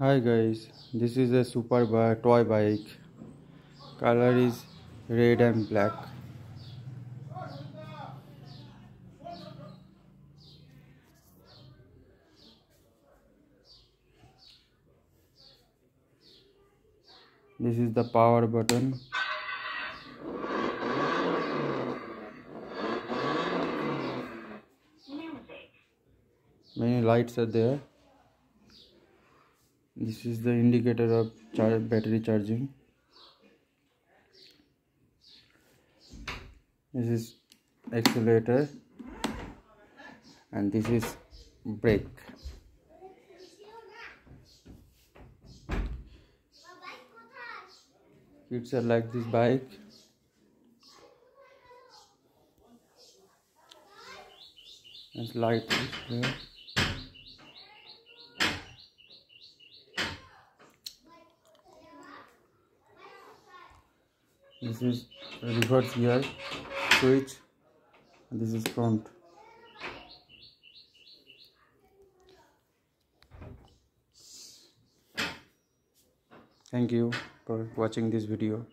Hi guys, this is a super toy bike. Color is red and black. This is the power button. Many lights are there. This is the indicator of char- battery charging. This is accelerator and this is brake. Kids are like this bike. And light is This is reverse gear switch. This is front. Thank you for watching this video.